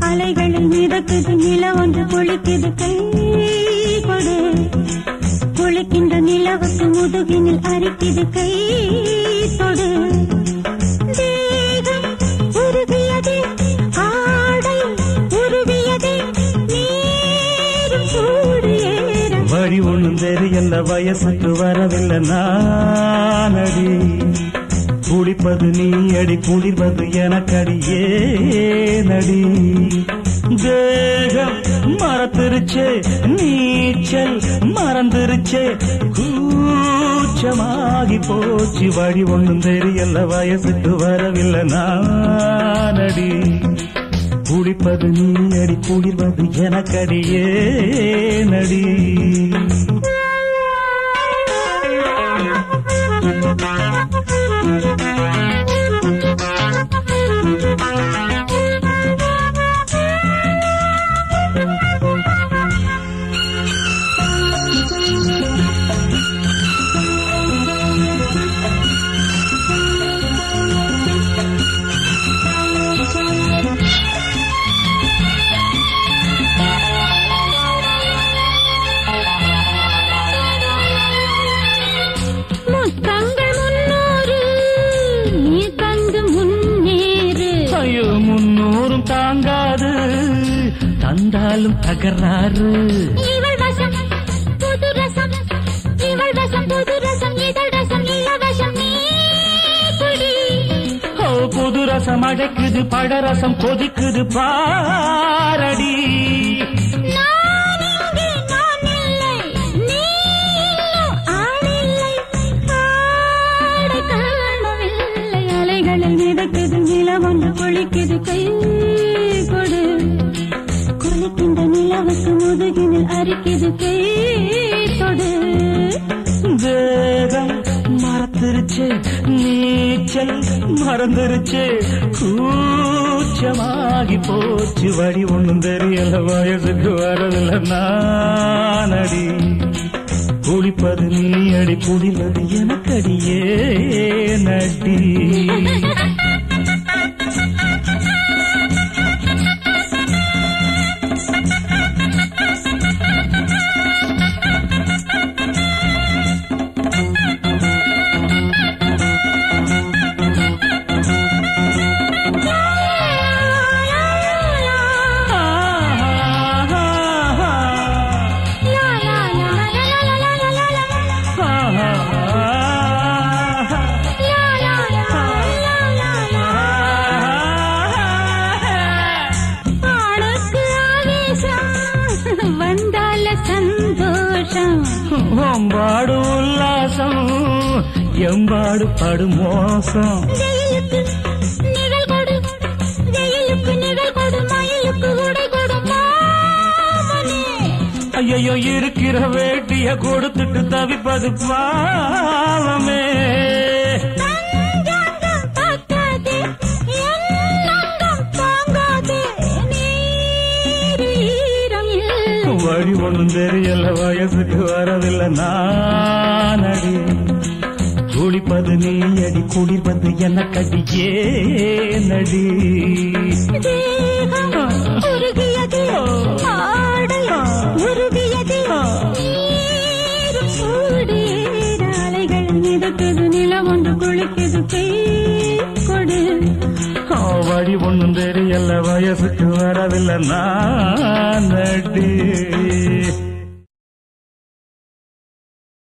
அலைகளில் மிதக்குது நில ஒன்று குளிக்குது கை. குளிக்கின்ற முதுகினில் அரிக்குது கை தொடு. தேகம் உருகியதே ஆடை உருவியதே நீரும் சூடு ஏற. வழி ஒண்ணும் தெரியல வயசுக்கு வரவில்லை நானடி. குளிப்பது நீ அடி குளிர்வது எனக்கடியே நடி தேகம் மறந்துருச்சு நீச்சல் மறந்துருச்சு. கூச்சமாகி போச்சு வழி ஒண்ணும் தெரியல வயசுக்கு வரவில்லை நானடி. குளிப்பது நீ அடி குளிர்வது எனக்கடியே நடி ஐயோ முன்னூறும் தாங்காது. தந்தாலும் தகராறு புது ரசம். புது அடைக்குது பழரசம் கொதிக்குது. பாரடி. குளிக்கின்ற முதுகினில் அரிக்குது கை தொடு தேகம் மறந்துருச்சு நீச்சல் மறந்துருச்சு கூச்சமாகி போச்சு. வழி ஒண்ணும் தெரியல வயசுக்கு வரவில்லை நானடி. குளிப்பது நீ அடி குடிவது எனக்கடியே நடி. சந்தோஷம் ஒம்பாடு உல்லாசம் எம்பாடு படு மோசம். ஐயோ இருக்கிற வேட்டிய கொடுத்துட்டு தவிப்பது பாவமே. ஒன்றும் தெரியல வயசுக்கு வரவில்லை. நானடி குளிப்பது நீ அடி குளிர்வது கடியே நடி தேகம் நிலம் ஒன்று குளிக்க வழி ஒன்றும் தெரியல வயசுக்கு வரவில்லை நான் நானடி